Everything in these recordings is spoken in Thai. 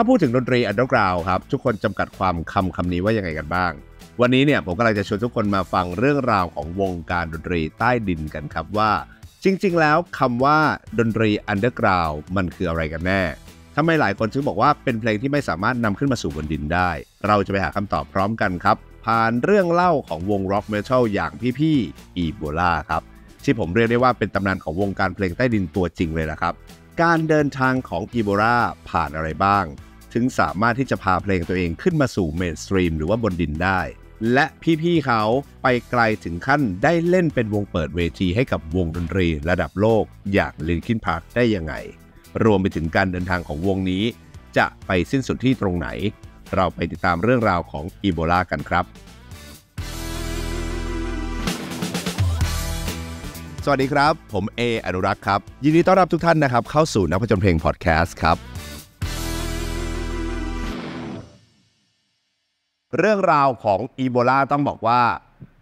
ถ้าพูดถึงดนตรี underground ครับ ทุกคนจำกัดความคำคำนี้ว่ายังไงกันบ้าง วันนี้เนี่ยผมกำลังจะชวนทุกคนมาฟังเรื่องราวของวงการดนตรีใต้ดินกันครับว่า จริง ๆ แล้วคำว่าดนตรี underground มันคืออะไรกันแน่ทำไมหลายคนถึงบอกว่าเป็นเพลงที่ไม่สามารถนำขึ้นมาสู่บนดินได้ เราจะไปหาคำตอบพร้อมกันครับ ผ่านเรื่องเล่าของวง rock metal อย่างพี่ๆ Ebola ครับที่ผมเรียกได้ว่าเป็นตำนานของวงการเพลงใต้ดินตัวจริงเลยนะครับ การเดินทางของอีโบลาผ่านอะไรบ้าง ถึงสามารถที่จะพาเพลงตัวเองขึ้นมาสู่เมนสตรีมหรือว่าบนดินได้ และพี่ๆเขาไปไกลถึงขั้นได้เล่นเป็นวงเปิดเวทีให้กับวงดนตรีระดับโลกอย่าง Linkin Park ได้ยังไง รวมไปถึงการเดินทางของวงนี้ จะไปสิ้นสุดที่ตรงไหน เราไปติดตามเรื่องราวของอีโบลากันครับสวัสดีครับ ผมเออนุรักษ์ครับ ยินดีต้อนรับทุกท่านนะครับ เข้าสู่นักผจญเพลงพอดแคสต์ครับ เรื่องราวของอีโบลาต้องบอกว่า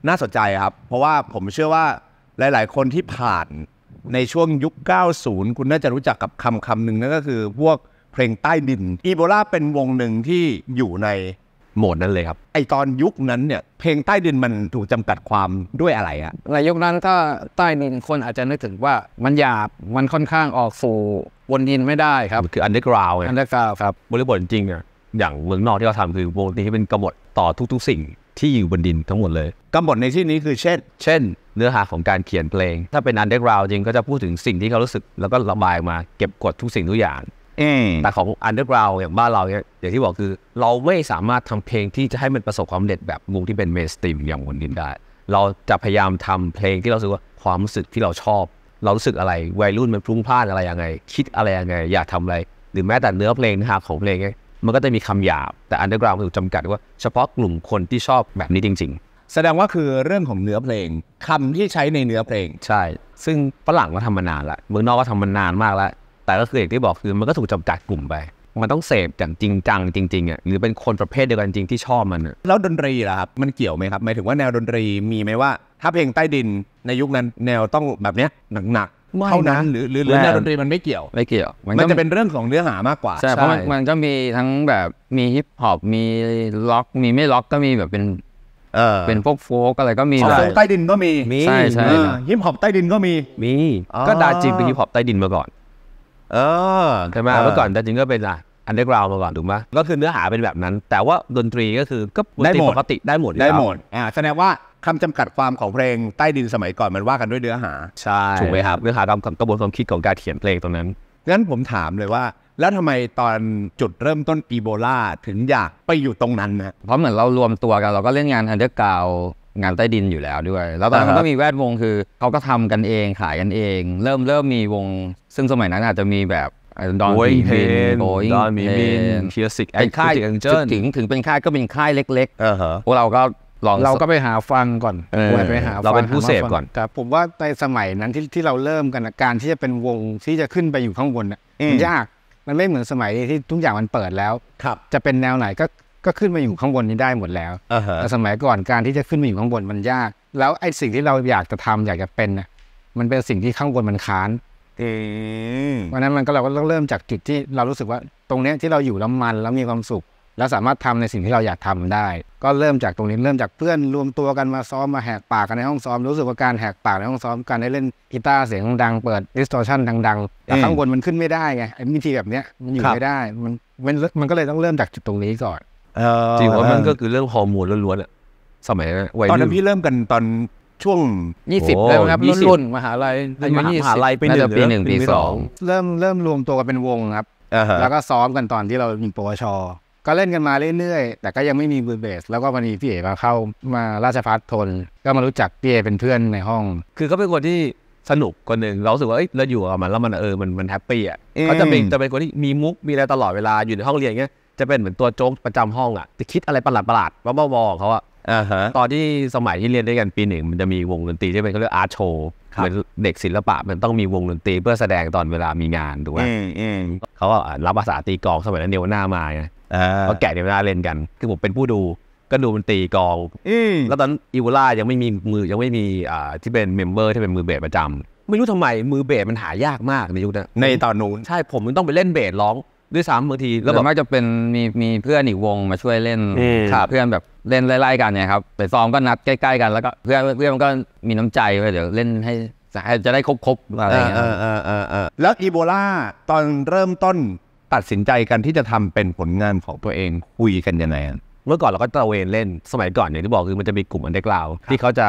น่าสนใจครับ เพราะว่าผมเชื่อว่าหลาย ๆ คนที่ผ่านในช่วงยุค 90 คุณน่าจะรู้จักกับคำคำหนึ่งนั่นก็คือพวกเพลงใต้ดินอีโบลาเป็นวงหนึ่งที่อยู่ในโหมดนั้นเลยครับ ไอตอนยุคนั้นเนี่ยเพลงใต้ดินมันถูกจำกัดความด้วยอะไรอะในยุคนั้นถ้าใต้ดินคนอาจจะนึกถึงว่ามันหยาบมันค่อนข้างออกสู่บนดินไม่ได้ครับมันคือ underground ไง underground ครับบริบทจริงอะ อย่างเมืองนอกที่เราทำคือวงดนตรีที่เป็นกบฏต่อทุก ๆ สิ่งที่อยู่บนดินทั้งหมดเลยกำหนดในที่นี้คือเช่น เช่น เนื้อหาของการเขียนเพลง ถ้าเป็น underground จริงก็จะพูดถึงสิ่งที่เขารู้สึกแล้วก็ระบายออกมาเก็บกดทุกสิ่งทุกอย่างอืมแต่ของ underground อย่างบ้านเราเนี่ยอย่างที่บอกคือ เราไม่สามารถทำเพลงที่จะให้มันประสบความสำเร็จแบบวงที่เป็น mainstream อย่างบนดินได้ เราจะพยายามทำเพลงที่เรารู้สึกว่าความรู้สึกที่เราชอบ เรารู้สึกอะไรวัยรุ่นมันพลุ่งพล่านอะไรยังไง คิดอะไรยังไง อยากทำอะไร หรือแม้แต่เนื้อเพลงเนื้อหาของเพลงเนี่ย มันก็จะมีคำหยาบ แต่ underground มันถูกจำกัดว่าเฉพาะกลุ่มคนที่ชอบแบบนี้จริงแสดงว่าคือเรื่องของเนื้อเพลงคำที่ใช้ในเนื้อเพลงๆใช่ ซึ่งฝรั่งก็ทำมานานละเมืองนอกก็ทำมานานมากแล้วแต่ก็คืออย่างที่บอกคือมันก็ถูกจำกัดกลุ่มไปมันต้องเสพอย่างจริงจังจริงๆอะหรือเป็นคนประเภทเดียวกันจริงที่ชอบมันอะแล้วดนตรีล่ะครับมันเกี่ยวไหมครับหมายถึงว่าแนวดนตรีมีไหมว่า ถ้าเพลงใต้ดินในยุคนั้นแนวต้องแบบเนี้ยหนักๆ เท่านั้นหรือหรือหรือแนวดนตรีมันไม่เกี่ยวไม่เกี่ยว มันก็จะเป็นเรื่องของเนื้อหามากกว่าใช่เพราะมันมันก็มีทั้งแบบมีฮิปฮอปมีร็อกมีไม่ร็อกก็มีแบบเป็นเออเป็นพวก folk อะไรก็มีของแบบวงใต้ดินก็มีมีใช่ใช่เออฮิปฮอปใต้ดินก็มีมีอ๋อก็ดาจิมเป็นฮิปฮอปใต้ดินมาก่อน เออใช่ไหมเมื่อก่อนดาจิมก็เป็นอะ underground มาก่อนถูกไหมก็คือเนื้อหาเป็นแบบนั้น แต่ว่าดนตรีก็คือก็ดนตรีปกติได้หมดอยู่ได้แล้วหมดอ่าแสดงว่า คำจำกัดความของเพลงใต้ดินสมัยก่อนมันว่ากันด้วยเนื้อหา ใช่ถูกไหมครับเนื้อหากำกับกระบวนความคิดของการเขียนเพลงตรงนั้นงั้นผมถามเลยว่า แล้วทำไมตอนจุดเริ่มต้นอีโบลาถึงอยากไปอยู่ตรงนั้นนะเพราะเหมือนเรารวมตัวกันเราก็เล่นงานอันเดอร์กราวงานใต้ดินอยู่แล้วด้วย แล้วตอนนั้นอ่ามันฮะก็มีแวดวงคือเขาก็ทำกันเองขายกันเอง เริ่มเริ่มมีวง ซึ่งสมัยนั้นอาจจะมีแบบดอน Boeing บิน Pain โบอิง Don Mimin Piersic เป็นค่าย Acoustic Angel ถึงถึงเป็นค่ายก็เป็นค่ายเล็กเออฮะๆพวกเราก็ ลองเราก็ไปหาฟังก่อนเออไปหาเราเป็นฟังผู้เสพหาฟังก่อนแต่ผมว่าในสมัยนั้นที่ที่เราเริ่มกันน่ะการที่จะเป็นวงที่จะขึ้นไปอยู่ข้างบนน่ะอืมมันยากมันไม่เหมือนสมัยที่ทุกอย่างมันเปิดแล้วครับจะเป็นแนวไหนก็ก็ขึ้นมาอยู่ข้างบนนี้ได้หมดแล้วอ่าฮะแต่สมัยก่อนการที่จะขึ้นมาอยู่ข้างบนมันยาก แล้วไอ้สิ่งที่เราอยากจะทำอยากจะเป็นน่ะมันเป็นสิ่งที่ข้างบนมันค้านอืมเพราะฉะนั้นมันก็เราก็ต้องเริ่มจากจุดที่เรารู้สึกว่าตรงเนี้ยที่เราอยู่แล้วมันแล้วมีความสุข แล้วสามารถทำในสิ่งที่เราอยากทำได้ ก็เริ่มจากตรงนี้เริ่มจากเพื่อนรวมตัวกันมาซ้อมมาแหกปากกันในห้องซ้อมรู้สึกว่าการแหกปากในห้องซ้อมการได้เล่นกีตาร์เสียงดังเปิด distortion ดังๆแต่ข้างบนมันขึ้นไม่ได้ไงไอ้วิธีแบบเนี้ยมันอยู่ไม่ได้มันมันมันก็เลยต้องเริ่มจากจุดตรงนี้ก่อนเออจริงว่ามันก็คือเรื่องฮอร์โมนล้วนๆอะสมัยนั้นวัยตอนนั้รุ่นนพี่เริ่มกันตอนช่วงยี่สิบโอ้เลยมั้งครับยี่รุ่นสิบรุ่นมหาลัยอายุมหายี่มหาสิบลัยปีน่าหนึ่จะงปีหนึ่งปีปีสสอองงเริ่มเริ่มรวมตัวกันเป็นวงครับอ่าฮะแล้วก็ซ้อมกันตอนที่เรามีปวช ก็เล่นกันมาเรื่อยๆ แต่ก็ยังไม่มีมือเบส แล้วก็วันนี้พี่เอ๋มาเข้ามาราชภัฏธน ก็มารู้จักพี่เอ๋เป็นเพื่อนในห้อง คือเขาเป็นคนที่สนุกคนหนึ่งเรารู้สึกว่าเอ้ยเราอยู่กับมันแล้วมันเออมันมัน happy อะอืมเขาจะเป็นจะเป็นคนที่มีมุกมีอะไรตลอดเวลาอยู่ในห้องเรียนเงี้ยจะเป็นเหมือนตัวโจ๊กประจำห้องอะจะคิดอะไรประหลาดประหลาดๆบ้าๆบอๆของเขาอะอ่าฮะตอนที่สมัยที่เรียนด้วยกันปีหนึ่งมันจะมีวงดนตรีที่เป็นเขาเรียก art showครับเหมือนเด็กศิลปะมันต้องมีวงดนตรีเพื่อแสดงตอนเวลามีงานถูกไหมอืมอืมเขาก็อะรับภาษาตีกลองสมัยนั้นเนวหน้ามาไง อ่าเขาแกะเนวหน้าเล่นกัน คือผมเป็นผู้ดูก็ดูมันตีกลองอืมแล้วตอนอีวล่ายังไม่มีมือยังไม่มีอ่าที่เป็นเมมเบอร์ที่เป็นมือเบสประจำไม่รู้ทำไมมือเบสมันหายากมากในยุคนั้นในตอนนู้นใช่ผมมันต้องไปเล่นเบสร้องด้วยซ้ำบางทีแล้แล้ววแบแบบบมักจะเป็นมีมีเพื่อนอีกวงมาช่วยเล่นอืมครับเพื่อนแบบเล่นไล่ๆกันเนี่ยครับไปซ้อมก็นัดใกล้ๆกันแล้วก็เพื่อนเพื่อนมันก็มีน้ำใจไว้เดี๋ยวเล่นให้ให้จะได้ครบๆอะไรอย่างเงี้ยเออเออเออเออแล้วอีโบลาตอนเริ่มต้น ตัดสินใจกันที่จะทำเป็นผลงานของตัวเองคุยกันยังไงอะเมื่อก่อนเราก็ตระเวนเล่นสมัยก่อนอย่างที่บอกคือมันจะมีกลุ่ม underground ที่เขาจะ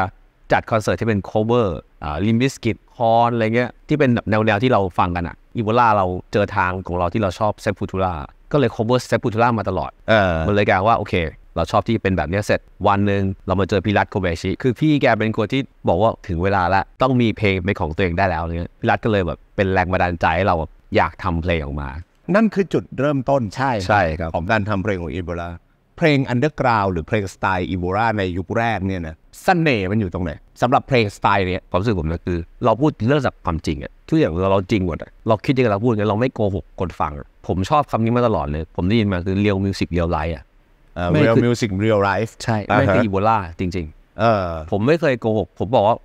จัดคอนเสิร์ตที่เป็น cover อ่า Limp Bizkit Korn อะไรเงี้ยที่เป็นแบบแนวๆที่เราฟังกันอะอีโบลาเราเจอทางของเราที่เราชอบเซฟ u ูทูล่าก็เลย cover เซฟ u ูทูล่ามาตลอดเออมันเลยกลายว่าโอเค เราชอบที่เป็นแบบเนี้ยเสร็จวันหนึ่งเรามาเจอพี่รัฐโคเบชิ คือพี่แกเป็นคนที่บอกว่าถึงเวลาแล้วต้องมีเพลงเป็นของตัวเองได้แล้วเนี่ยพี่รัฐก็เลยแบบเป็นแรงบันดาลใจให้เราแบบอยากทำเพลงออกมา นั่นคือจุดเริ่มต้นใช่ใช่ครับของการทำเพลงของอีโบลาเพลง underground หรือเพลงสไตล์อีโบลาในยุคแรกเนี่ยนะเสน่ห์มันอยู่ตรงไหนสำหรับเพลงสไตล์เนี้ยความรู้สึกผมนะคือ เราพูดเรื่องจากความจริงอะทุกอย่างเราเราจริงหมดอะเราคิดยังไงเราพูดยังไงเราไม่โกหกคนฟังอะผมชอบคำนี้มาตลอดเลย ผมได้ยินมาคือ real music real life อะเอ่อไม่ real คือ music real life ใช่อ่าฮะไม่คืออีโบลาจริงเออๆผมไม่เคยโกหกผมบอกว่า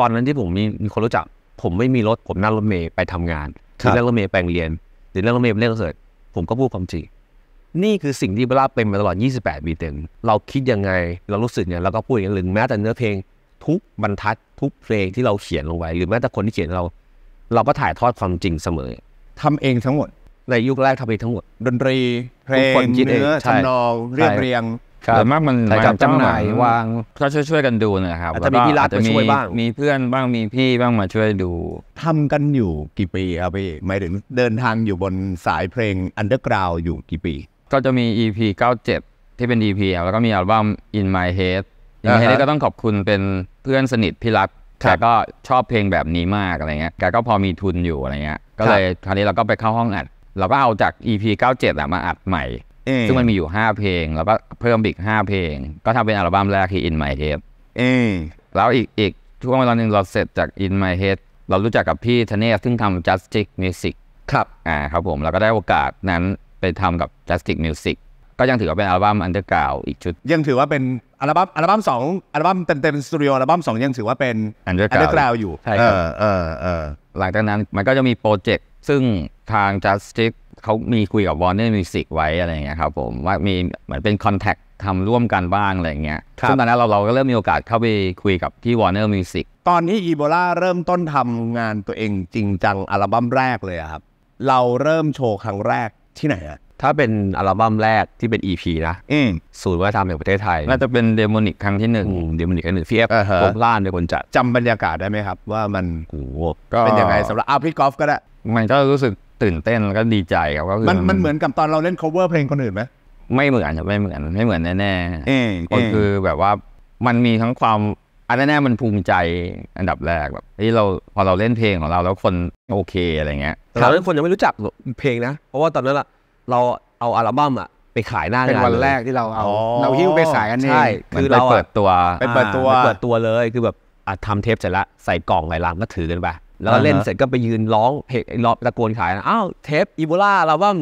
ตอนนั้นที่ผมมีมีคนรู้จัก ผมไม่มีรถผมนั่งรถเมย์ไปทำงานหครัรือบนั่งรถเมย์ไปโรงเรียนห รือนั่งรถเมย์ไปเล่องเสิร์ตผมก็พูดความจริงนี่คือสิ่งที่เบลาเป็นมาตลอด 28 ปีเต็ม เราคิดยังไง เรารู้สึกเนี่ยเราก็พูดอย่างหนึ่งแม้แต่เนื้อเพลงทุกบรรทัดทุกเพลงที่เราเขียนลงไว้ หรือแม้แต่คนที่เขียนเรา เราก็ถ่ายทอดความจริงเสมอทำเองทั้งหมด ในยุคแรกทำเองทั้งหมด ดนตรีเพลงเนื้อช่ทำนองเรียบเรียง ส่วนมากมันใช่ครับมันจำหน่ายจำหน่ายวางก็ช่วยช่วยๆกันดูนะครับอาจจะมีพี่รัฐแล้ก็อมาช่วยบ้างมีเพื่อนบ้างมีพี่บ้างมาช่วยดูทำกันอยู่กี่ปีครับพี่หมายถึงเดินทางอยู่บนสายเพลง underground อยู่กี่ปี ก็จะมี EP 97 ที่เป็น EP ครับแล้วก็มีอัลบั้ม In My Head In อ่า My ฮะ Head ก็ต้องขอบคุณเป็นเพื่อนสนิทพี่รัฐครัแกบก็ชอบเพลงแบบนี้มากอะไรเงี้ยแกก็พอมีทุนอยู่อะไรเงี้ยก็เลยคราวนี้เราก็ไปเข้าห้องอัดเราก็เอาจาก EP 97อะมาอัดใหม่เออ ซึ่งมันมีอยู่ 5 เพลง แล้วก็เพิ่มอีก 5 เพลง ก็ทำเป็นอัลบั้มแรกคือ In My Head เออแล้วอีกอีกช่วงเวลาหนึ่งเราเสร็จจาก In My Head เรารู้จักกับพี่ธเนศซึ่งทำ Justice Music ครับอ่าครับผมเราก็ได้โอกาสนั้นไปทำกับ Justice Music ก็ยังถือว่าเป็นอัลบั้ม Underground อีกชุด ยังถือว่าเป็นอัลบั้มอัลบั้มสองอัลบั้มเต็มเต็มสตูดิโออัลบั้มสองยังถือว่าเป็น Underground underground อยู่ใช่ครับเออเออเออหลังจากนั้นมันก็จะมีโปรเจกต์ซึ่งทาง Justice เขามีคุยกับ Warner Music ไว้อะไรอย่างเงี้ยครับผมว่ามีเหมือนเป็น contract ทำร่วมกันบ้างอะไรอย่างเงี้ยครับซึ่งตอนนั้นเราเราก็เริ่มมีโอกาสเข้าไปคุยกับที่ Warner Music ตอนที่อีโบลาเริ่มต้นทำงานตัวเองจริงจังอัลบั้มแรกเลยอะครับ เราเริ่มโชว์ครั้งแรกที่ไหนอะถ้าเป็นอัลบั้มแรกที่เป็น EP นะอืมศูนย์วัฒนธรรมแห่งประเทศไทย น่าจะเป็น Demonic ครั้งที่หนึ่งเดี๋ยวมันอีกอันหนึ่งพี่เอฟอ่าฮะวงล่านเป็นคนจัดจำบรรยากาศได้ไหมครับ ว่ามันโอ้โหก็เป็นยังไงสำหรับอาพี่กอล์ฟก็ได้ มันก็รู้สึก ตื่นเต้นแล้วก็ดีใจครับก็คือมันมันเหมือนกับตอนเราเล่น cover เพลงคนอื่นไหมไม่เหมือนครับไม่เหมือนไม่เหมือนแน่เออๆก็คือแบบว่ามันมีทั้งความอันแน่ๆมันภูมิใจอันดับแรกแบบที่เราพอเราเล่นเพลงของเราแล้วคนโอเคอะไรเงี้ยตอนนั้นคนยังไม่รู้จักเพลงนะ เพราะว่าตอนนั้นอะเราเอาอัลบั้มอะไปขายหน้าเป็นงานวันเลยแรกที่เราเอาอ๋อเราหิ้วไปขายกันเองใช่คืคืออเราเราเปิอะดตัวไปเปิดตัวอ่าไปเปิดตัวเลยคือแบบอะทำเทปเสร็จแล้วใส่กล่องใส่ลังก็ถือกันไป แล้วก็เล่นอ่าฮะเสร็จก็ไปยืนร้องเพลงรอบตะโกนขายนะอ้าวเทปอีโบลาอัลบั้ม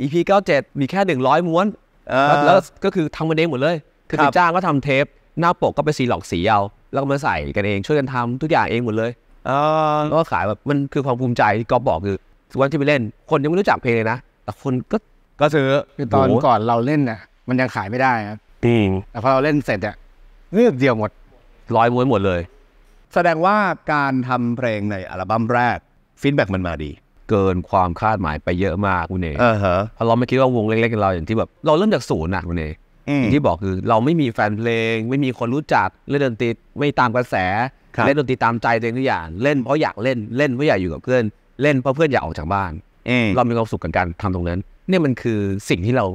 EP 97มีแค่100ม้วนเออแล้วแล้วก็คือทำกันเองหมดเลย คือครัไปบจ้างก็ทำเทป หน้าปกก็ไปซีหลอกสีเอาแล้วก็มาใส่กันเองช่วยกันทำทุกอย่างเองหมดเลยเออแล้วก็ขายแบบมันคือความภูมิใจที่ก๊อฟบอกคือวันที่ไปเล่น คนยังไม่รู้จักเพลงเลยนะแต่คนก็ก็ซื้อคือตอนโหก่อนเราเล่นน่ะ มันยังขายไม่ได้ครับอืมแต่พอเราเล่นเสร็จอะเฮือกเดียวหมดร้อยม้วนหมดเลย แสดงว่าการทำเพลงในอัลบั้มแรก feedback มันมาดี เกินความคาดหมายไปเยอะมากคุณเอ๋เออฮะเพราะเราไม่คิดว่าวงเล็กๆอย่างเราอย่างที่แบบเราเริ่มจากศูนย์นะคุณเอ๋อืมอย่างที่บอกคือเราไม่มีแฟนเพลง ไม่มีคนรู้จักเล่นดนตรีไม่ตามกระแสครับ เล่นดนตรีตามใจตัวเองทุกอย่างเล่นเพราะอยากเล่นเล่นเพราะอยากอยู่กับเพื่อนเล่นเพราะเพื่อนอยากออกจากบ้าน อืม เรามีความสุขกับการทำตรงนั้น เนี่ยมันคือสิ่งที่เรา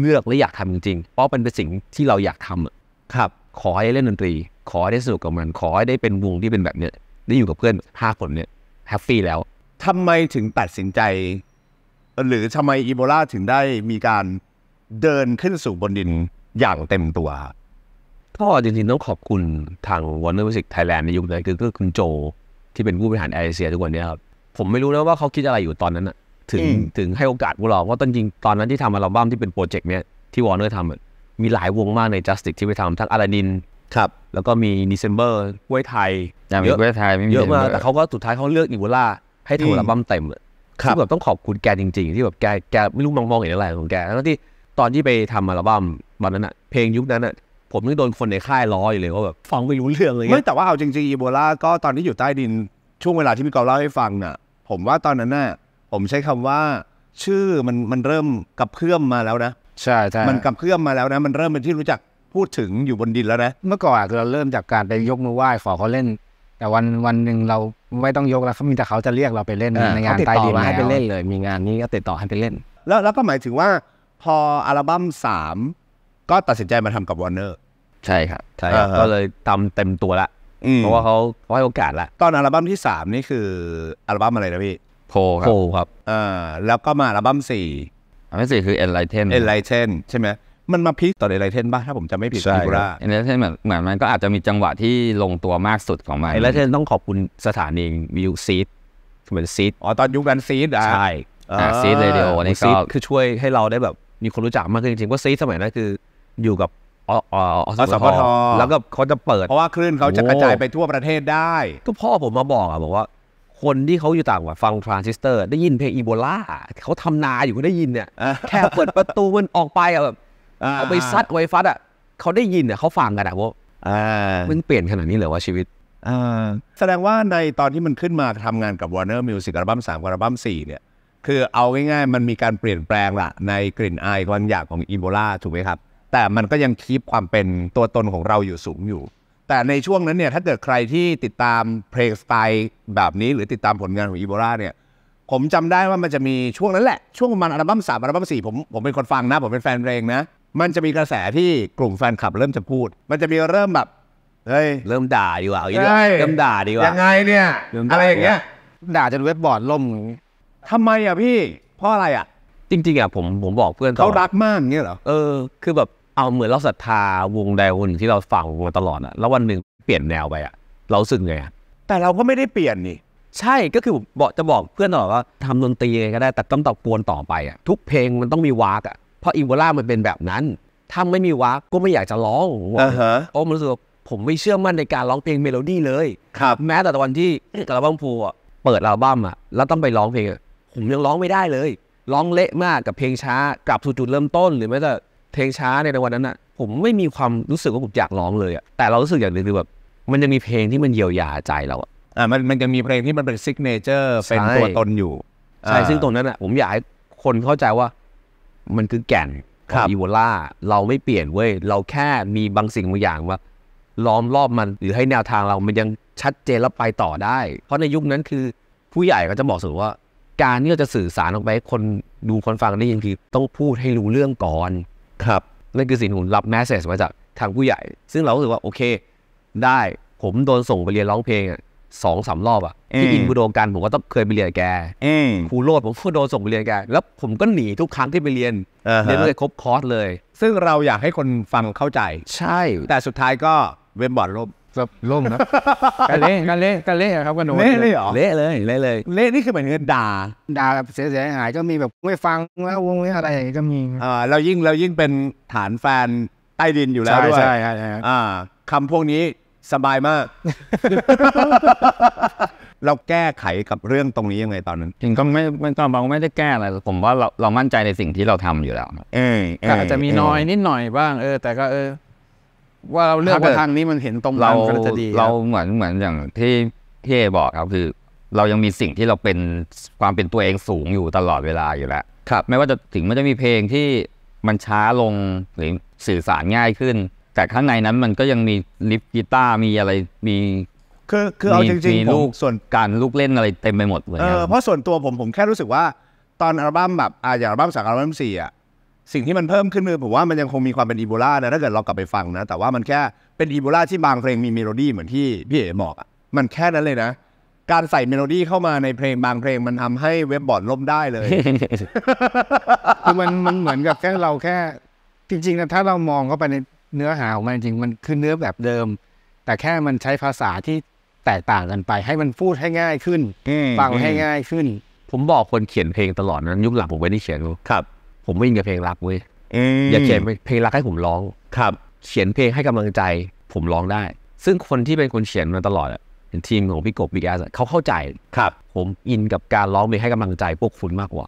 เลือกและอยากทำจริงๆ เพราะมันเป็นสิ่งที่เราอยากทำอะครับ ขอให้ได้เล่นดนตรี ขอให้ได้สนุกกับมัน ขอให้ได้เป็นวงที่เป็นแบบเนี้ยได้อยู่กับเพื่อนห้าคนเนี่ยแฮปปี้แล้วทำไมถึงตัดสินใจ หรือทำไมอีโบลาถึงได้มีการเดินขึ้นสู่บนดินอย่างเต็มตัวก็จริงๆต้องขอบคุณทาง Warner Music Thailand ในยุคนั้นคือก็คุณโจที่เป็นผู้บริหารไอเซียทุกวันเนี้ยครับ ผมไม่รู้นะว่าเขาคิดอะไรอยู่ตอนนั้นอะถึงอืมถึงให้โอกาสพวกเราเพราะตอนจริงตอนนั้นที่ทำอัลบั้มที่เป็นโปรเจกต์เนี้ยที่ Warner ทำอะมีหลายวงมากใน Justice ที่ไปทำทั้งอาราดิน ครับแล้วก็มี December กล้วยไทยยังมีเยอะประเทศไทยไม่มีเยอะมากเลยแต่เขาก็สุดท้ายเขาเลือกอีโบลาให้อืมทำอัลบั้มเต็มอะครับซึ่งแบบต้องขอบคุณแกจริง ๆ ที่แบบแกแกไม่รู้มองมองเห็นอะไรของแกแล้วที่ตอนที่ไปทำอัลบั้มวันนั้นอะเพลงยุคนั้นอะผมยังโดนคนในค่ายล้ออยู่เลยว่าแบบฟังไม่รู้เรื่องเลยไม่แต่ว่าเอาจริงๆอีโบลาก็ตอนที่อยู่ใต้ดินช่วงเวลาที่พี่กอล์ฟเล่าให้ฟังน่ะ ผมว่าตอนนั้นน่ะผมใช้คำว่า ชื่อมันมันเริ่มกับเพื่อมมาแล้วนะ ใช่ใช่มันกับเพื่อมมาแล้วนะ มันเริ่มเป็นที่รู้จัก พูดถึงอยู่บนดินแล้วนะ เมื่อก่อนอะเราเริ่มจากการไปยกมือไหว้ขอเขาเล่น แต่วันวันหนึ่งเราไม่ต้องยกแล้วเขามีแต่เขาจะเรียกเราไปเล่นในงานเขาติดใต้ต่อดินมาให้ไปแล้วเล่นเลย มีงานนี้ก็ติดต่อให้ไปเล่น แล้วแล้วก็หมายถึงว่าพออัลบั้มสามก็ตัดสินใจมาทำกับวอร์เนอร์ใช่ครับใช่ครับอ่าฮะก็เลยทำเต็มตัวละเพราะว่าเขาเขาให้โอกาสละตอนอัลบั้มที่สามนี่คืออัลบั้มอะไรนะพี่โพครัโคบครับอ่าแล้วก็มาอัลบั้มสี่อันที่สี่คือ Enlighten Enlighten ใช่ไหม มันมาพีคตอน Enlighten ป่ะถ้าผมจำไม่ผิดใช่อีโบครัลาบ Enlighten เหมือนเหมือนมันก็อาจจะมีจังหวะที่ลงตัวมากสุดของมันไอ้แล้วเทนต้องขอบคุณสถานีวิวซีดเหมือนซีดอ๋อตอนยุคนั้นซีดอะใช่อ่าซีดเรดิโอนี่ซีก็ดคือช่วยให้เราได้แบบมีคนรู้จักมากขึ้นจริงๆว่าซีดสมัยนั้นคืออยู่กับอออออสมทแล้วก็เขาจะเปิด เพราะว่าคลื่นเขาจะโอ้กระจายไปทั่วประเทศได้ ก็พ่อผมมาบอกอะบอกว่า คนที่เขาอยู่ต่างจังหวัดฟังทรานซิสเตอร์ ได้ยินเพลงอีโบลาเขาทำนาอยู่ก็ได้ยินเนี่ยอ่าแค่เปิดประตูมันออกไปอะแบบ เอาไปซัดไวฟัดอะเขาได้ยินอะเขาฟังกันอะว่าอ่ามันเปลี่ยนขนาดนี้เลยว่าชีวิตอ่าแสดงว่าในตอนที่มันขึ้นมาทำงานกับ Warner Music อัลบั้ม3กับอัลบั้ม4เนี่ย คือเอาง่ายๆ มันมีการเปลี่ยนแปลงละในกลิ่นอายบางอย่างของอีโบลาถูกไหมครับ แต่มันก็ยังคีปความเป็นตัวตนของเราอยู่สูงอยู่ แต่ในช่วงนั้นเนี่ย ถ้าเกิดใครที่ติดตามเพลงสไตล์แบบนี้หรือติดตามผลงานของอีโบลาเนี่ย ผมจำได้ว่ามันจะมีช่วงนั้นแหละ ช่วงประมาณอัลบั้มสามอัลบั้มสี่ผมผมเป็นคนฟังนะ ผมเป็นแฟนเพลงนะ มันจะมีกระแสที่กลุ่มแฟนคลับเริ่มจะพูด มันจะมีเริ่มแบบเฮ้ยเริ่มด่าดีกว่าเอาอย่างนี้ดีกใช่ว่าเริ่มด่าดีกว่า ยังไงเนี่ย เริ่มด่าอะไรอย่างเงี้ย ด่าจนเว็บบอร์ดล่มอย่างนี้ทำไมอะพี่ เพราะอะไรอะ จริงๆอะผมผมบอกเพื่อนตลเขาอด รักมากเงี้ยเหรอ เออ คือแบบ เอาเหมือนเราศรัทธาวงใดวงหนึ่งที่เราฟังมาตลอดอะแล้ววันหนึ่งเปลี่ยนแนวไปอะเรารู้สึกไงอะแต่เราก็ไม่ได้เปลี่ยนนี่ ใช่ ก็คือบอกจะบอกเพื่อนตลอดว่าทำดนตรียังไงก็ได้ แต่ต้องตะกวนต่อไปอะทุกเพลงมันต้องมีวากอะ เพราะอีโบลามันเป็นแบบนั้น ถ้าไม่มีว้ากก็ไม่อยากจะร้องผมบอกอ่าฮะเพราะมันรู้สึกว่าผมไม่เชื่อมั่นในการร้องเพลงเมโลดี้เลยครับแม้แต่วันที่อัลบั้ม Pole อะเปิดอัลบั้มอะแล้วต้องไปร้องเพลงอะผมยังร้องไม่ได้เลย ร้องเละมากกับเพลงช้ากลับสู่จุดเริ่มต้น หรือแม้แต่เพลงช้าในวันนั้นอะผมไม่มีความรู้สึกว่าผมอยากร้องเลยอะแต่เรารู้สึกอย่างหนึ่งคือแบบมันยังมีเพลงที่มันเยียวยาใจเราอะอ่ามันมันจะมีเพลงที่มันเป็น signature เป็นใช่ตัวตนอยู่ใช่อ่าซึ่งตรงนั้นอะผมอยากให้คนเข้าใจว่า มันคือแก่นขครัองบอีโวล่าเราไม่เปลี่ยนเว้ย เราแค่มีบางสิ่งบางอย่างว่าล้อมรอบมันหรือให้แนวทางเรามันยังชัดเจนแล้วไปต่อได้ เพราะในยุคนั้นคือผู้ใหญ่ก็จะบอกเสมอว่า การที่เราจะสื่อสารออกไปให้คนดูคนฟังได้ยินคือต้องพูดให้รู้เรื่องก่อนครับนั่นคือสิ่งที่ผมรับแมสเซจมาจากทางผู้ใหญ่ ซึ่งเรารู้สึกว่าโอเค ได้ผมโดนส่งไปเรียนร้องเพลงอะ สองสามรอบอะที่อืมอินบูโดกันผมก็ต้องเคยไปเรียนกับแกอืมครูโรดผมก็โดนส่งไปเรียนแก แล้วผมก็หนีทุกครั้งที่ไปเรียนอ่าฮะเรียนไม่เคยครบคอร์สเลย ซึ่งเราอยากให้คนฟังเข้าใจ ใช่ แต่สุดท้ายก็เว็บบอร์ดล่มแบบล่มครับกันเละกันเละกันเละครับกันโน้ตเละเลยเหรอเละเลยเละเลยเละนี่คือหมายถึงด่าด่าแบบเสียหายๆก็มีแบบไม่ฟังแล้ววงนี้อะไรอย่างงี้ก็มีอ่าเรายิ่งเรายิ่งเป็นฐานแฟนใต้ดินอยู่แล้วใช่ด้วยใช่ใช่ใช่อ่าคำพวกนี้ สบายมาก เราแก้ไขกับเรื่องตรงนี้ยังไงตอนนั้น จริงก็ไม่ไม่ต้องเราไม่ได้แก้อะไรผมว่าเราเรามั่นใจในสิ่งที่เราทำอยู่แล้วครับเออก็อาจจะมีน้อยนิดหน่อยบ้าง เออ แต่ก็เออ ว่าเราเลือกถ้าเกิว่าดทางนี้มันเห็นตรงกัเรานก็จะดีเราคบเหมือนเหมือนอย่างที่พี่เอบอกครับคือ เรายังมีสิ่งที่เราเป็นความเป็นตัวเองสูงอยู่ตลอดเวลาอยู่แล้วครับ ไม่ว่าจะถึงมันจะมีเพลงที่มันช้าลงหรือสื่อสารง่ายขึ้น แต่ข้างในนั้นมันก็ยังมี riff กีตาร์มีอะไรมีคือคือเอามีจริงมีๆผลูมกส่วนการลูกเล่นอะไรเต็มไปหมดเลยเออครับเพราะส่วนตัวผมผมแค่รู้สึกว่า ตอนอัลบั้มแบบอ่าอย่างอัลบั้มสามอัลบั้มสี่อะสิ่งที่มันเพิ่มขึ้นคือผมว่ามันยังคงมีความเป็นอีโบลานะถ้าเกิดเรากลับไปฟังนะ แต่ว่ามันแค่เป็นอีโบลาที่บางเพลงมีเมโลดี้เหมือนที่พี่เอ๋บอกอะมันแค่นั้นเลยนะ การใส่เมโลดี้เข้ามาในเพลงบางเพลงมันทำให้เว็บบอร์ดล่มได้เลยคือมันมันเหมือนกับแค่เราแค่จริงๆนะถ้าเรามองเข้าไปใน เนื้อหาของมันจริงๆมันคือเนื้อแบบเดิม แต่แค่มันใช้ภาษาที่แตกต่างกันไป ให้มันพูดให้ง่ายขึ้นอืมฟังให้ง่ายขึ้น ผมบอกคนเขียนเพลงตลอดนั้นยุคหลังผมไม่ได้เขียนครับ ผมไม่อินกับเพลงรักเว้ยมอย่าเขียนเพลงรักให้ผมร้องครับ เขียนเพลงให้กำลังใจ ผมร้องได้ ซึ่งคนที่เป็นคนเขียนมาตลอดอะเห็นทีมของพี่กบบิ๊กแอสเขาเข้าใจครับ ผมอินกับการร้องเพลงให้กำลังใจพวกคุณมากกว่า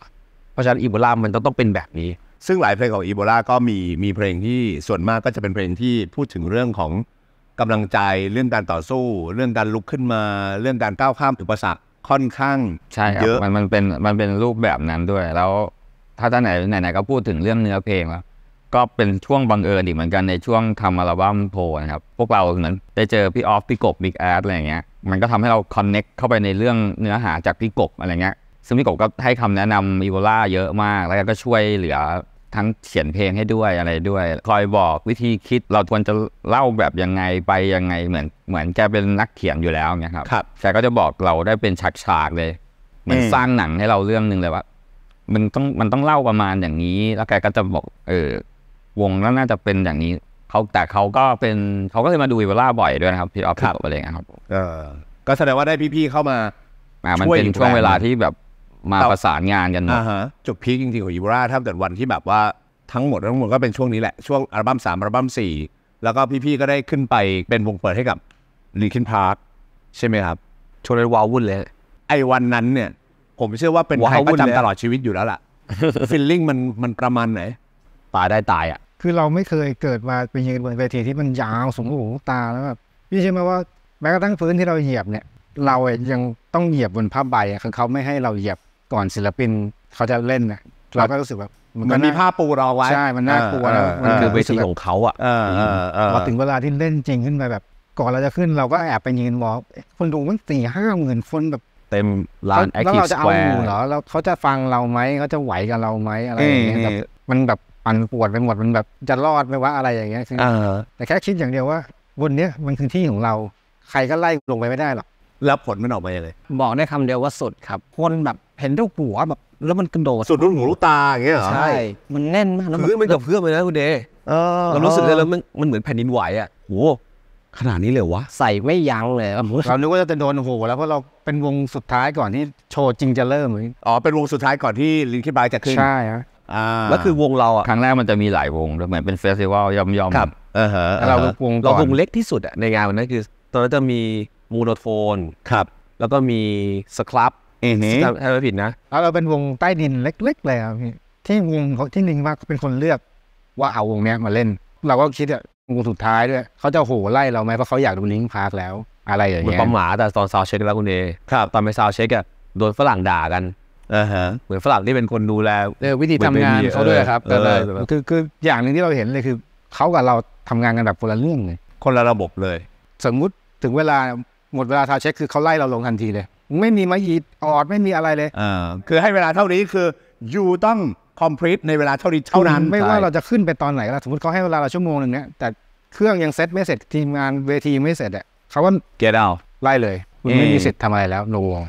เพราะฉะนั้นอีโบลามันต้องต้องเป็นแบบนี้ ซึ่งหลายเพลงของอีโบลาก็มีมีเพลงที่ส่วนมากก็จะเป็นเพลงที่พูดถึงเรื่องของกำลังใจเรื่องการต่อสู้ เรื่องการลุกขึ้นมา เรื่องการก้าวข้ามอุปสรรคค่อนข้างใช่ครับเยอะมันมันเป็นมันเป็นรูปแบบนั้นด้วย แล้วถ้าท่านไหนไหนๆก็พูดถึงเรื่องเนื้อเพลงแล้วก็เป็นช่วงบังเอิญอีกเหมือนกันในช่วงทำอัลบั้ม Pole นะครับ พวกเราเหมือนได้เจอพี่ออฟพี่กบ Big Ass อะไรอย่างเงี้ยมันก็ทำให้เราคอนเน็กเข้าไปในเรื่องเนื้อหาจากพี่กบอะไรเงี้ยซึ่งพี่กบก็ให้คำแนะนำอีโบลาเยอะมาก แล้วก็ช่วยเหลือ ทั้งเขียนเพลงให้ด้วยอะไรด้วย คอยบอกวิธีคิดเราควรจะเล่าแบบยังไงไปยังไงเหมือนเหมือนแกเป็นนักเขียนอยู่แล้วเงี้ยครับครับแกก็จะบอกเราได้เป็นฉากๆเลย เหมือนอืมสร้างหนังให้เราเรื่องหนึ่งเลยว่า มันต้องมันต้องเล่าประมาณอย่างนี้ แล้วแกก็จะบอก เออ วงแล้วน่าจะเป็นอย่างนี้เขาแต่เขาก็เป็นเขาก็เลยมาดูอีโบลาบ่อยด้วยนะครับพี่ออฟพี่กบอะไรอย่างเงี้ยครับ เออก็แสดงว่าได้พี่ๆเข้ามาอ่ามันช่วยเป็นอีกช่วงแรงเวลาหนึ่งที่แบบ มาแต่ประสานงานกันหมดอ่าฮะจุด peak จริงๆของอีโบลาถ้าเกิดวันที่แบบว่าทั้งหมดทั้งหมดก็เป็นช่วงนี้แหละ ช่วงอัลบั้มสามอัลบั้มสี่แล้วก็พี่ๆก็ได้ขึ้นไปเป็นวงเปิดให้กับ Linkin Park ใช่ไหมครับชวนกันว้าวุ่นเลย ไอ้วันนั้นเนี่ย ผมเชื่อว่าเป็นใครก็ว้าวุ่นเลยจำตลอดชีวิตอยู่แล้วล่ะฟิลลิ่งมันมันประมาณไหนตายได้ตายอะ คือเราไม่เคยเกิดมาเป็นยืนบนเวทีที่มันยาวสูงหูตาแล้วแบบพี่เชื่อไหมว่าแม้กระทั่งพื้นที่เราเหยียบเนี่ย เราอะยังต้องเหยียบบนผ้าใบอะคือเขาไม่ให้เราเหยียบ ก่อนศิลปินเขาจะเล่นนะเราก็รู้สึกแบบมันก็มีน่ผ้าปูรองไว้ใช่มันน่ากลัวแล้วเออมันคือเวรู้สึทีกแบบของเขาอะเออเออเออพอถึงเวลาที่เล่นจริงขึ้นไปแบบ ก่อนเราจะขึ้นเราก็แอบไปยืนมองเอ๊ะคนดูมันสี่ห้าหมื่นคนแบบเต็มลาน Active Square แล้วทีฟเราจะเอาอยู่เหรอแล้วเขาจะฟังเราไหมเขาจะไหวกับเราไหมอะไรอย่างเงี้ยแบบมันแบบปั่นป่วนไปหมดมันแบบจะรอดไหมว่าอะไรอย่างเงี้ยคือเออแต่แค่คิดอย่างเดียวว่าบนเนี้ยมันคือที่ของเรา ใครก็ไล่ลงไปไม่ได้หรอกแล้วผลมันออกมาอย่างไรบอกได้คำเดียวว่าสุดครับคนแบบ เห็นทุกหัวแบบแล้วมันกระโดดสุดลูกหูลูกตาอย่างเงี้ยเหรอใช่ มันแน่นมากแล้วคือมันกระเพื่อมเลยนะคุณเดย์เออเรารู้สึกเลยแล้วมันมันเหมือนแผ่นดินไหวอะโหขนาดนี้เลยเหรอวะใส่ไม่ยั้งเลยครับเรานึกว่าจะโดนโหแล้วเพราะเราเป็นวงสุดท้ายก่อนที่โชว์จริงจะเริ่มอ๋อเป็นวงสุดท้ายก่อนที่ Linkin Park จะขึ้นใช่ฮะอ่าแล้วคือวงเราอะครั้งแรกมันจะมีหลายวงด้วยเหมือนเป็น festival ย่อมๆครับเออฮะแล้วเราวงเราก่อนวงเล็กที่สุดอะในงานวันนั้นคือ ตอนนั้นจะมีโมโนโทนครับ แล้วก็มีสครับอือหือ ถ้าถ้าไม่ผิดนะแล้วเราเป็นวงใต้ดินเล็กๆเลยครับพี่ที่วงเขาที่นิงมากเป็นคนเลือกว่าเอาวงเนี้ยมาเล่น เราก็คิดอะวงสุดท้ายด้วย เขาจะโหไล่เราไหมเพราะเขาอยากดู Linkin Park แล้ว อะไรอย่างเหมือนเงี้ยปั๊มหมาแต่ตอนซาวเช็คแล้วคุณเดย์ครับตอนไป sound check อะโดนฝรั่งด่ากันอ่าฮะเหมือนฝรั่งที่เป็นคนดูแล เออวิธีทำงานเขาด้วยครับเอก็อเลยเออ คือคืออย่างหนึ่งที่เราเห็นเลยคือเขากับเราทำงานกันแบบคนละเรื่องเลย คนละระบบเลย สมมุติถึงเวลาหมดเวลา sound check คือเขาไล่เราลงทันทีเลย ไม่มีมาอีดออดไม่มีอะไรเลย อ่าคือให้เวลาเท่านี้คือyou ต้อง complete ในเวลาเท่านี้เท่านั้นไม่ว่าเราจะขึ้นไปตอนไหนก็แล้วสมมติเขาให้เวลาเราชั่วโมงหนึ่งเนี้ยแต่เครื่องยังเซ็ตไม่เสร็จทีมงานเวทีไม่เสร็จอะเขาว่า get out ไล่เลยคุณไม่มีสิทธิ์ทำอะไรแล้วโนวง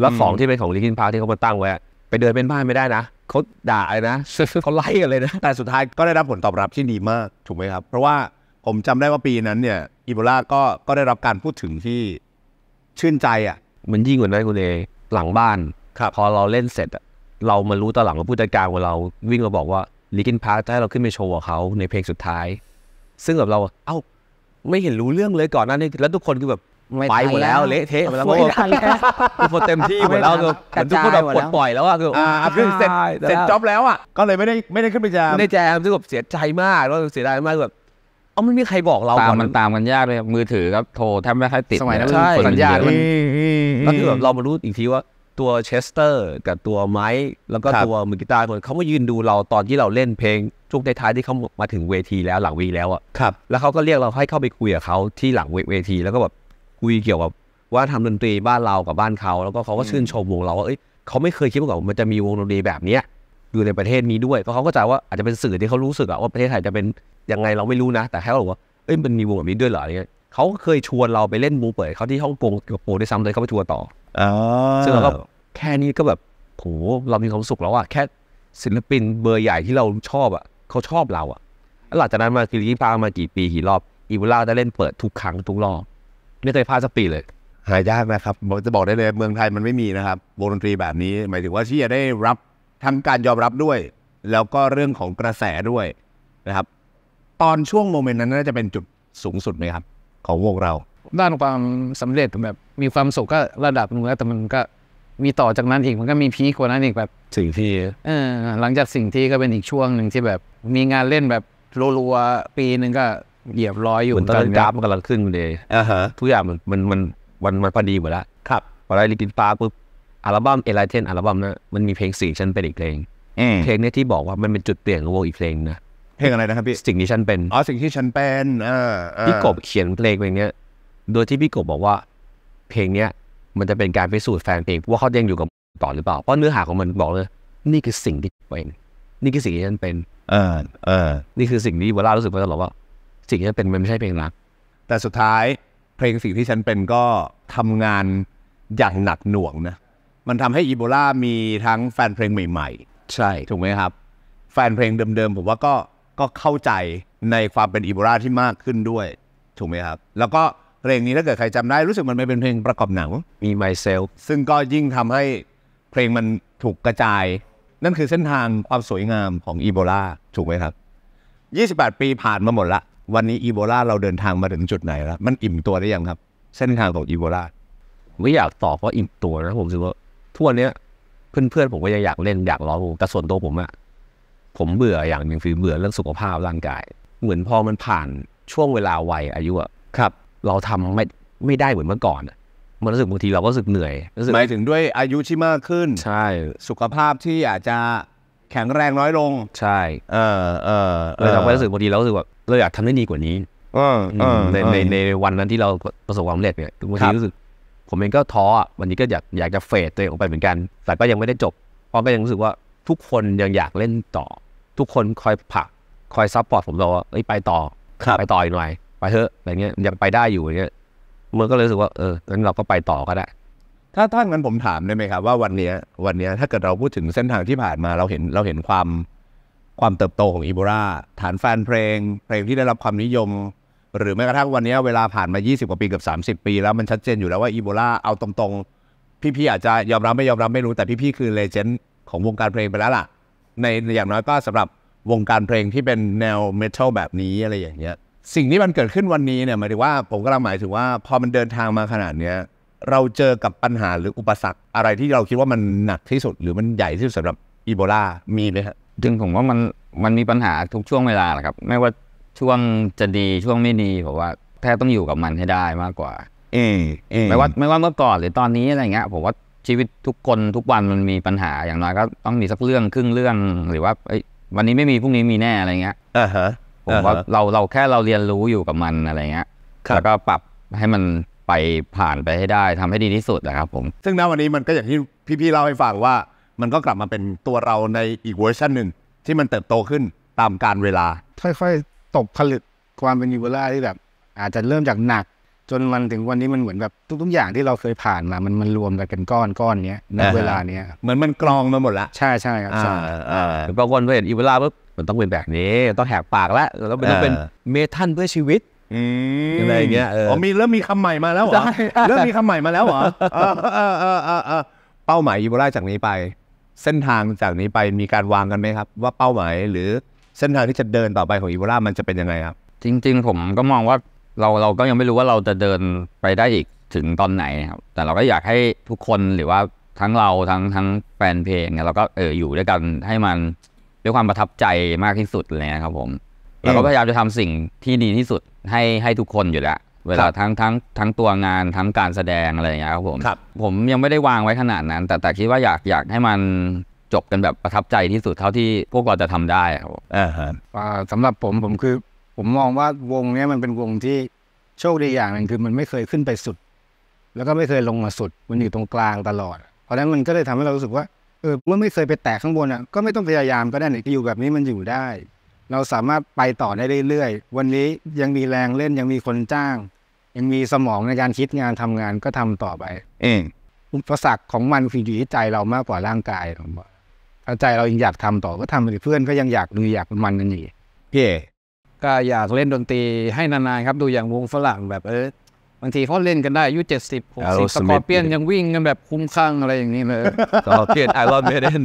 แล้วของที่เป็นของ Linkin Park ที่เขามาตั้งไว้อะไปเดินเป็นบ้านไม่ได้นะเขาด่าเลยนะ เขาไล่กันเลยนะ แต่สุดท้ายก็ได้รับผลตอบรับที่ดีมากถูกไหมครับ เพราะว่าผมจำได้ว่าปีนั้นเนี่ยอีโบลาก็ก็ได้รับการพูดถึงที่ชื่นใจอะ มันยิ่งกว่านั้นคุณเอหลังบ้านครับพอเราเล่นเสร็จอะเรามารู้ตอนหลังว่าผู้จัดการของเราวิ่งมาบอกว่าลิกินพาร์จะให้เราขึ้นไปโชว์กับเขาในเพลงสุดท้าย ซึ่งแบบเราเอ้าไม่เห็นรู้เรื่องเลยก่อนหน้านี้แล้วทุกคนคือแบบไม่ไปหมดแล้วทันแล้วเละเทะหมดแล้วไม่ทันแล้วทุกคนเต็มที่หมดแล้วไม่ทันคือเหมือนทุกคนแบบกระจายหมดปลแล้ดวปล่อยแล้วอะคืออ่าอะคือเสร็จใช่เสร็จจ็อบแล้วอะก็เลยไม่ได้ไม่ได้ขึ้นไปจามไม่ได้แจมซึ่งแบบเสียใจมากแล้วเสียดายมากแบบ เอ้าไม่มีใครบอกเราตามก่อนมันตามกันยากเลยมือถือก็โทรแทบไม่ค่อยติดสมัยนั้นเลใช่คนสัญญาณเยอะมันแล้วคือแบบเรามารู้อีกทีว่าตัวเชสเตอร์กับตัวไมค์แล้วก็ครับตัวมือกีตาร์คนเขามายืนดูเราตอนที่เราเล่นเพลงช่วงท้ายๆที่เขามาถึงเวทีแล้วหลังเวทีแล้วอะครับแล้วเขาก็เรียกเราให้เข้าไปคุยกับเขาที่หลังเวทีแล้วก็แบบคุยเกี่ยวกับว่าทำดนตรีบ้านเรากับบ้านเขาแล้วก็เขาก็ชื่นชมวงเราว่าเอ้ยเขาไม่เคยคิดมาก่อนว่ามันจะมีวงดนตรีแบบเนี้ย อยู่ในประเทศนี้ด้วยเพราะเขาก็จะว่าอาจจะเป็นสื่อที่เขารู้สึกอะว่าประเทศไทยจะเป็นยังไงเราไม่รู้นะ แต่แค่เขาบอกว่าเอ้ยมันมีวงแบบนี้ด้วยเหรออะไรเงี้ยเขาก็เคยชวนเราไปเล่นวงเปิดเขาที่ฮ่องกงกับโปรด้วยซ้ำเลยเขาไปทัวร์ต่ออ๋อซึ่งเราก็แค่นี้ก็แบบโหเรามีความสุขแล้วอะแค่ศิลปินเบอร์ใหญ่ที่เราชอบอะเขาชอบเราอะแล้วหลังจากนั้นมาคือลิงพามากี่ปีกี่รอบอีวูล่าได้เล่นเปิดทุกครั้งทุกรอบไม่เคยพลาดสักปีเลยหายากนะครับบอกจะบอกได้เลยเมืองไทยมันไม่มีนะครับวงดนตรีแบบนี้ หมายถึงว่าที่จะได้รับ ทั้งการยอมรับด้วย แล้วก็เรื่องของกระแสด้วยนะครับ ตอนช่วงโมเมนต์นั้นน่าจะเป็นจุดสูงสุดไหมครับ ของวงเรา ด้านความสำเร็จแบบมีความสุขก็ระดับหนึงแล้วแต่มันก็มีต่อจากนั้นอีกมันก็มีพีคกว่านั้นอีกแบบสิ่งที่เออหลังจากสิ่งที่ก็เป็นอีกช่วงหนึ่งที่แบบ มีงานเล่นแบบรัวๆปีหนึ่งก็เหยียบร้อยอยู่เหมือนตอนนั้นกราฟมันกำลังขึ้นเลยอ่าฮะทุกอย่างมันมันมันมันมันพอดีหมดแล้วครับพอได้ลิกินปาปุ๊บ อัลบั้มเอไลเทนอัลบั้มนะมันมีเพลงสิ่งฉันเป็นอีกเพลงอืมเพลงเนี้ยที่บอกว่ามันเป็นจุดเปลี่ยนของวงอีกเพลงนะเพลงอะไรนะครับพี่สิ่งที่ฉันเป็นอ๋อสิ่งที่ฉันเป็นเออเออพี่กบเขียนเพลงเพลงเนี้ยโดยที่พี่กบบอกว่า เพลงเนี้ย มันจะเป็นการพิสูจน์แฟนเพลงว่าเขายังอยู่กับต่อหรือเปล่าเพราะเนื้อหาของมันบอกเลย นี่คือสิ่งที่เป็นนี่คือสิ่งที่ฉันเป็น เออเออ นี่คือสิ่งที่เวลารู้สึกมาตลอดว่า สิ่งที่ฉันเป็นมันไม่ใช่เพลงรัก แต่สุดท้ายเพลงสิ่งที่ฉันเป็นก็ทำงานอย่างหนักหน่วงนะ มันทำให้อีโบลามีทั้งแฟนเพลงใหม่ใช่ๆถูกไหมครับ แฟนเพลงเดิมๆ ผมว่าก็ก็เข้าใจในความเป็นอีโบลาที่มากขึ้นด้วย ถูกไหมครับ แล้วก็เพลงนี้ถ้าเกิดใครจำได้รู้สึกมันเป็นเพลงประกอบหนังมี myself ซึ่งก็ยิ่งทำให้เพลงมันถูกกระจาย นั่นคือเส้นทางความสวยงามของอีโบลาถูกไหมครับ 28 ปีผ่านมาหมดละ วันนี้อีโบลาเราเดินทางมาถึงจุดไหนแล้ว มันอิ่มตัวได้ยังครับ เส้นทางของอีโบลาไม่อยากตอบว่าอิ่มตัวนะผมรู้สึกว่า ทุกวันเนี้ยเพื่อนๆผมก็ยังอยากเล่นอยากร้องแต่ส่วนตัวผมอะผมเบื่ออย่างหนึ่งคือเบื่อเรื่องสุขภาพร่างกาย เหมือนพอมันผ่านช่วงเวลาวัยอายุอะครับ เราทำไม่ไม่ได้เหมือนเมื่อก่อนอะมันรู้สึกบางทีเราก็รู้สึกเหนื่อยรู้สึกหมายถึงด้วยอายุที่มากขึ้น ใช่ สุขภาพที่อาจจะแข็งแรงน้อยลง ใช่ เออเออเลยทำให้รู้สึกบางทีเรารู้สึกว่าเราอยากทำได้ดีกว่านี้เออเออในเออในในวันนั้นที่เราประสบความสำเร็จเนี่ยบางครัทีบรู้สึก ผมเองก็ท้ออะวันนี้ก็อยากอยากจะ fade ตัวเองออกไปเหมือนกัน แต่ก็ยังไม่ได้จบ เพราะก็ยังรู้สึกว่าทุกคนยังอยากเล่นต่อ ทุกคนคอยผลักคอย support ผมเราว่าเอ้ยไปต่อครับไปต่ออีกหน่อย ไปเถอะอะไรเงี้ยยังไปได้อยู่อย่างเงี้ยมันก็เลยรู้สึกว่าเอองั้นเราก็ไปต่อก็ได้ ถ้าท่านงั้นผมถามได้ไหมครับว่าวันเนี้ยวันเนี้ยถ้าเกิดเราพูดถึงเส้นทางที่ผ่านมาเราเห็นเราเห็นความความเติบโตของอีโบราฐานแฟนเพลง เพลงที่ได้รับความนิยม หรือแม้กระทั่งวันนี้เวลาผ่านมา 20 กว่าปีเกับ30 ปี แล้วมันชัดเจนอยู่แล้วว่าอีโบราเอาตรงๆ พี่ๆอาจจะยอมรับไม่ยอมรับไม่รู้แต่พี่ๆคือเลเจนด์ของวงการเพลงไปแล้วล่ะ ในอย่างน้อยก็สำหรับวงการเพลงที่เป็นแนวเมทัลแบบนี้อะไรอย่างเงี้ยสิ่งที่มันเกิดขึ้นวันนี้เนี่ยหมายถึงว่าผมกำลังหมายถึงว่าพอมันเดินทางมาขนาดเนี้ยเราเจอกับปัญหาหรืออุปสรรคอะไรที่เราคิดว่ามันหนักที่สุด หรือมันใหญ่ที่สุดสำหรับอีโบลามีไหมฮะจึงผมว่ามันมันมีปัญหาทุกช่วงเวลาแหละครับ ไม่ว่า ช่วงจะดีช่วงไม่ดีผมว่าแค่ต้องอยู่กับมันให้ได้มากกว่า เอเอไม่ว่าไม่ว่าเมื่อก่อนหรือตอนนี้อะไรเงี้ยผมว่าชีวิตทุกคนทุกวันมันมีปัญหาอย่างน้อยก็ต้องมีสักเรื่องครึ่งเรื่องหรือว่าเอ้ยวันนี้ไม่มีพรุ่งนี้มีแน่อะไรเงี้ยอ่าฮะผมว่าเราเราแค่เราเรียนรู้อยู่กับมันอะไรเงี้ยครับแล้วก็ปรับให้มันไปผ่านไปให้ได้ทำให้ดีที่สุดนะครับผม ซึ่งณวันนี้มันก็อย่างที่พี่ๆเล่าให้ฟังว่า มันก็กลับมาเป็นตัวเราในอีกเวอร์ชันหนึ่งที่มันเติบโตขึ้นตามการเวลา ค่อยๆ ตกผลึกความเป็นยูเบล่าที่แบบ อาจจะเริ่มจากหนัก จนมันถึงวันนี้มันเหมือนแบบทุกๆอย่างที่เราเคยผ่านมา มันมันรวมกันเป็นก้อนก้อนเนี้ยในอ่าฮะเวลาเนี้ยเหมือนมันกรองมาหมดละใช่ใช่ครับอ่าใช่อ่าบางคนพอเห็นอีเวลาปุ๊บมันต้องเป็นแบบนี้ ต้องแหกปากแล้วแล้วมันต้องเป็นเออเมทัลเพื่อชีวิตอืมอะไรอย่างเงี้ยเอออ๋มีเริ่มมีคำใหม่มาแล้วเหรอใช่เริ่มมีคำใหม่มาแล้วเหรอเออเออเออเออเออเป้าหมายอีโบลาจากนี้ไป เส้นทางจากนี้ไปมีการวางกันไหมครับ ว่าเป้าหมายหรือ เส้นทางที่จะเดินต่อไปของอีโบลามันจะเป็นยังไงครับ จริง ๆ ผมก็มองว่าเราเราก็ยังไม่รู้ว่าเราจะเดินไปได้อีกถึงตอนไหนครับ แต่เราก็อยากให้ทุกคนหรือว่าทั้งเราทั้งทั้งแฟนเพลงเนี่ยเราก็เอออยู่ด้วยกันให้มันด้วยความประทับใจมากที่สุดเลยนะครับผมเราก็พยายามจะทำสิ่งที่ดีที่สุดให้ให้ทุกคนอยู่แล้วเวลาทั้งทั้งทั้งตัวงานทั้งการแสดงอะไรอย่างเงี้ยครับผมครับผมยังไม่ได้วางไว้ขนาดนั้น แต่แต่คิดว่าอยากอยากให้มัน จบกันแบบประทับใจที่สุดเท่าที่พวกเราจะทำได้ครับผมอ่าฮะอ่าสำหรับผมผมคือ ผมมองว่าวงเนี้ยมันเป็นวงที่โชคดีอย่างหนึ่งคือมันไม่เคยขึ้นไปสุด แล้วก็ไม่เคยลงมาสุด มันอยู่ตรงกลางตลอด เพราะฉะนั้นมันก็เลยทำให้เรารู้สึกว่าเออเมื่อไม่เคยไปแตะข้างบนอะก็ไม่ต้องพยายามก็ได้อยู่แบบนี้มันอยู่ได้ เราสามารถไปต่อได้เรื่อยๆวันนี้ยังมีแรงเล่นยังมีคนจ้าง ยังมีสมองในการคิดงานทำงานก็ทำต่อไป เองอุปสรรคของมันคืออยู่ที่ใจเรามากกว่าร่างกายผมว่า ถ้าใจเรายังอยากทำต่อก็ทำไปดิเพื่อนก็ยังอยากดูอยากมันกันอยู่พี่เอก็อยากเล่นดนตรีให้นานๆครับดูอย่างวงฝรั่งแบบเออบางทีเขาเล่นกันได้อายุเจ็ดสิบหกสิบ Aerosmith Scorpions ยังวิ่งกันแบบคุ้มข้างอะไรอย่างนี้เลยสกอร์เปียน Iron Maiden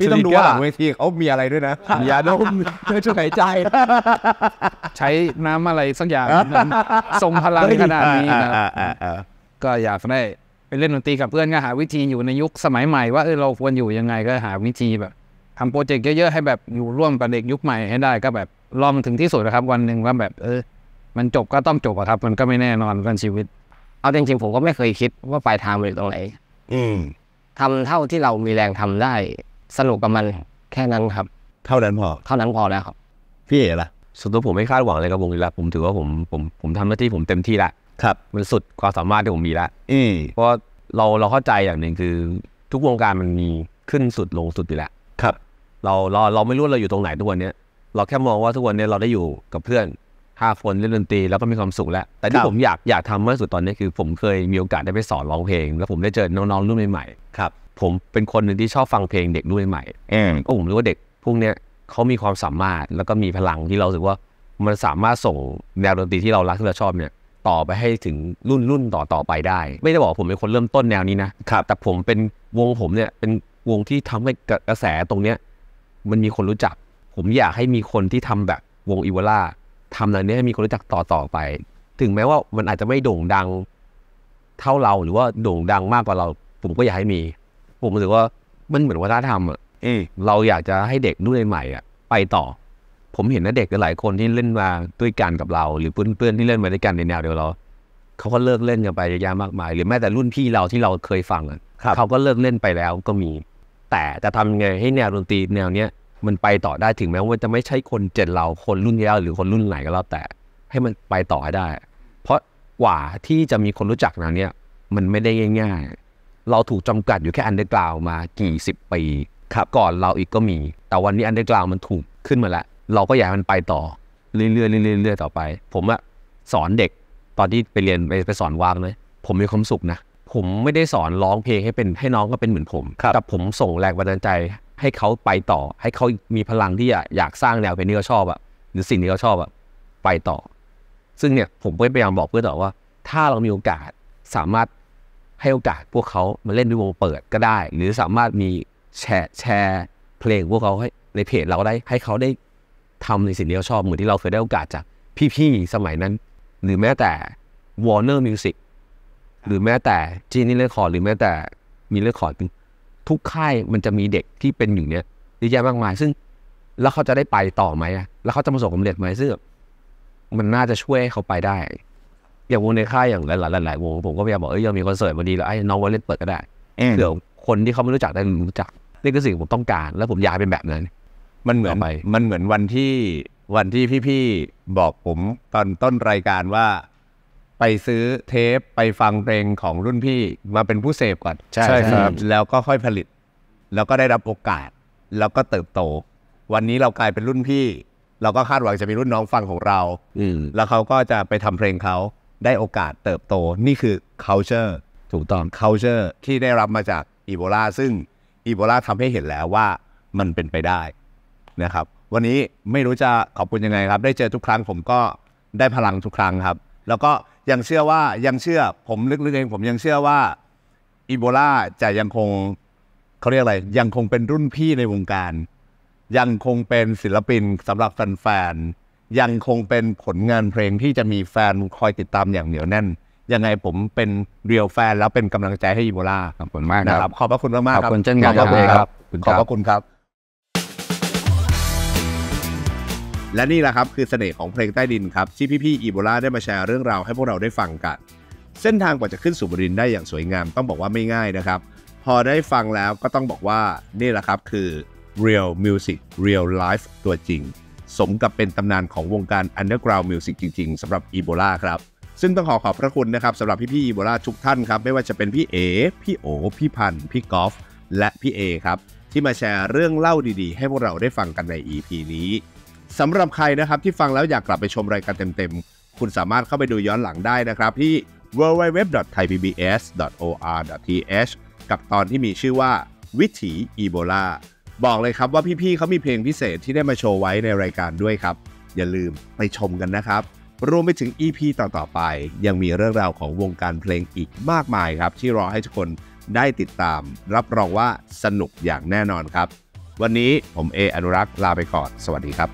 พี่ต้องดูว่าหลังเวทีเขามีอะไรด้วยนะยาดมช่วยช่วยหายใจ ใช้น้ำอะไรสักอย่างนั้นทรงพลังขนาดนี้นะอ่าอ่าอ่าก็อยากได้ ไปเล่นดนตรีกับเพื่อนก็หาวิธีอยู่ในยุคสมัยใหม่ว่าเออเราควรอยู่ยังไงก็หาวิธีแบบทำโปรเจกต์เยอะๆให้แบบอยู่ร่วมกับเด็กยุคใหม่ให้ได้ก็แบบรอมันถึงที่สุดนะครับ วันหนึ่งว่าแบบเออ มันจบก็ต้องจบอะครับ มันก็ไม่แน่นอนกันชีวิต เอาจริงๆผมก็ไม่เคยคิดว่าปลายทางมันอยู่ตรงไหน อืมทำเท่าที่เรามีแรงทำได้ สนุกกับมันแค่นั้นครับ เท่านั้นพอ เท่านั้นพอแล้วครับ พี่เอ๋ล่ะส่วนตัวผมไม่คาดหวังอะไรกับวงนี้ละผมถือว่าผมผมผมทำหน้าที่ผมเต็มที่ละ ครับมันสุดความสามารถที่ผมมีละอืมเพราะเราเราเข้าใจอย่างหนึ่งคือทุกวงการมันมีขึ้นสุดลงสุดอยู่แล้วครับ เราเราเราไม่รู้ว่าเราอยู่ตรงไหนทุกวันเนี้ยเราแค่มองว่าทุกวันเนี้ยเราได้อยู่กับเพื่อนห้าคนเล่นดนตรีแล้วก็มีความสุขแล้ว แต่คที่รับผมอยากอยากทำมากที่สุดตอนนี้คือผมเคยมีโอกาสได้ไปสอนร้องเพลง แล้วผมได้เจอน้องๆรุ่นใหม่ครับๆผมเป็นคนหนึ่งที่ชอบฟังเพลงเด็กรุ่นใหม่อืมก็ผมรู้ว่าเด็กพวกเนี้ยเขามีความสามารถแล้วก็มีพลังที่เรารู้สึกว่ามันสามารถส่งแนวดนตรีที่เรารักที่เราชอบเนี่ย ต่อไปให้ถึงรุ่นรุ่นต่อต่อไปได้ ไม่ได้บอกว่าผมเป็นคนเริ่มต้นแนวนี้นะครับแต่ผมเป็นวงผมเนี่ยเป็นวงที่ทำให้กระแสตรงเนี้ยมันมีคนรู้จัก ผมอยากให้มีคนที่ทำแบบวงอีวาล่าทำอะไรเนี้ยให้มีคนรู้จักต่อต่อไป ถึงแม้ว่ามันอาจจะไม่โด่งดังเท่าเราหรือว่าโด่งดังมากกว่าเรา ผมก็อยากให้มี ผมรู้สึกว่ามันเหมือนวัฒนธรรมอะอืมเราอยากจะให้เด็กรุ่นใหม่ๆอะไปต่อ ผมเห็นนะเด็กหลายคนที่เล่นมาด้วยกันกับเรา หรือเพื่อนๆที่เล่นมาด้วยกันในแนวเดียวเราเขาก็เลิกเล่นกันไปเยอะแยะมากมาย หรือแม้แต่รุ่นพี่เราที่เราเคยฟังอะเขาก็เลิกเล่นไปแล้วก็มี แต่จะทำยังไงให้แนวดนตรีแนวเนี้ยมันไปต่อได้ถึงแม้ว่าจะไม่ใช่คน gen เราคนรุ่นเดียวหรือคนรุ่นไหนก็แล้วแต่ ให้มันไปต่อให้ได้ เพราะกว่าที่จะมีคนรู้จักแนวเนี้ยมันไม่ได้ง่ายๆ เราถูกจำกัดอยู่แค่ underground มากี่สิบปีครับก่อนเราอีกก็มี แต่วันนี้ underground มันถูกขึ้นมาแล้ว เราก็อยากให้มันไปต่อเรื่อยๆเรื่อยๆเรื่อยๆต่อไป ผมอะสอนเด็กตอนที่ไปเรียนไปไปสอนวางเลยผมมีความสุขนะ ผมไม่ได้สอนร้องเพลงให้เป็นให้น้องก็เป็นเหมือนผมครับแต่ผมส่งแรงบันดาลใจให้เขาไปต่อ ให้เขามีพลังที่อยากอยากสร้างแนวเพลงที่เขาชอบอะหรือสิ่งที่เขาชอบอะไปต่อ ซึ่งเนี่ยผมก็พยายามบอกเพื่อนต่อว่า ถ้าเรามีโอกาสสามารถให้โอกาสพวกเขามาเล่นด้วยวงเปิดก็ได้ หรือสามารถมีแชร์แชร์เพลงพวกเขาให้ในเพจเราก็ได้ให้เขาได้ ทำในสิ่งที่เขาชอบเหมือนที่เราเคยได้โอกาสจากพี่ๆสมัยนั้น หรือแม้แต่ Warner Music หรือแม้แต่ Genie Records หรือแม้แต่ Me Records ทุกค่ายมันจะมีเด็กที่เป็นอย่างเนี้ยเยอะแยะมากมาย ซึ่งแล้วเขาจะได้ไปต่อไหมอะแล้วเขาจะประสบความสำเร็จไหมซึ่งมันน่าจะช่วยให้เขาไปได้ อย่างวงในค่ายอย่างหลายๆหลายๆวงผมก็พยายามบอกเอ้ยยังมีคอนเสิร์ตวันดีแล้วไอ้น้องวอลเล่นเปิดก็ได้อืมเผื่อคนที่เขาไม่รู้จักได้รู้จักนี่คือสิ่งที่ผมต้องการ และผมอยากให้เป็นแบบนั้น มันเหมือนต่อไปมันเหมือนวันที่วันที่พี่ๆบอกผมตอนต้นรายการว่า ไปซื้อเทปไปฟังเพลงของรุ่นพี่มาเป็นผู้เสพก่อนใช่ใช่ครับ แล้วก็ค่อยผลิต แล้วก็ได้รับโอกาส แล้วก็เติบโต วันนี้เรากลายเป็นรุ่นพี่ เราก็คาดหวังจะมีรุ่นน้องฟังของเราอืมแล้วเขาก็จะไปทำเพลงเขาได้โอกาสเติบโตนี่คือ culture ถูกต้อง culture ที่ได้รับมาจากอีโบลาซึ่งอีโบลาทำให้เห็นแล้วว่ามันเป็นไปได้ นะครับ วันนี้ไม่รู้จะขอบคุณยังไงครับ ได้เจอทุกครั้งผมก็ได้พลังทุกครั้งครับ แล้วก็ยังเชื่อว่ายังเชื่อผมลึกๆเองผมยังเชื่อว่าอีโบลาจะยังคงเขาเรียกอะไร ยังคงเป็นรุ่นพี่ในวงการ ยังคงเป็นศิลปินสำหรับแฟนๆยังคงเป็นผลงานเพลงที่จะมีแฟนคอยติดตามอย่างเหนียวแน่นยังไงผมเป็นเรียลแฟนแล้วเป็นกำลังใจให้อีโบลาขอบคุณมากนะคครัรับบขอบพระคุณมากๆขอบครับคุณเช่นกันขอบพระคุณคครัรับบขอบพระคุณครับ และนี่แหละครับคือเสน่ห์ของเพลงใต้ดินครับที่พี่ๆอีโบลาได้มาแชร์เรื่องราวให้พวกเราได้ฟังกัน เส้นทางกว่าจะขึ้นสู่บรินได้อย่างสวยงามต้องบอกว่าไม่ง่ายนะครับ พอได้ฟังแล้วก็ต้องบอกว่านี่แหละครับคือ real music real life ตัวจริง สมกับเป็นตำนานของวงการ underground music จริง ๆสำหรับอีโบลาครับซึ่งต้องขอขอบพระคุณนะครับสำหรับพี่ๆอีโบลาทุกท่านครับไม่ว่าจะเป็นพี่เอพี่โอพี่พันธ์พี่กอล์ฟและพี่เอครับที่มาแชร์เรื่องเล่าดีๆ ให้พวกเราได้ฟังกันใน EP นี้ สำหรับใครนะครับที่ฟังแล้วอยากกลับไปชมรายการเต็มๆ คุณสามารถเข้าไปดูย้อนหลังได้นะครับที่ www.thaipbs.or.th กับตอนที่มีชื่อว่าวิถีอีโบลาบอกเลยครับว่าพี่ๆเขามีเพลงพิเศษที่ได้มาโชว์ไว้ในรายการด้วยครับ อย่าลืมไปชมกันนะครับ รวมไปถึง EP ต่อๆไป ยังมีเรื่องราวของวงการเพลงอีกมากมายครับ ที่รอให้ทุกคนได้ติดตาม รับรองว่าสนุกอย่างแน่นอนครับ วันนี้ผมเออนุรักษ์ลาไปก่อน สวัสดีครับ